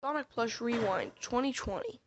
Sonic Plush Rewind 2020.